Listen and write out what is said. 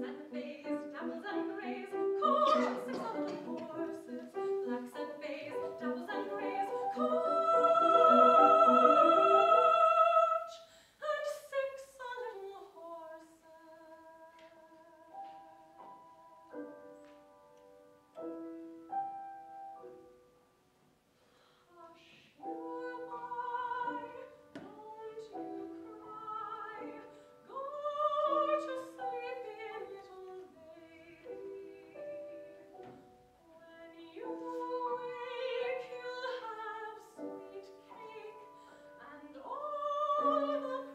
sad face, dabbles and grays, Oh, my God.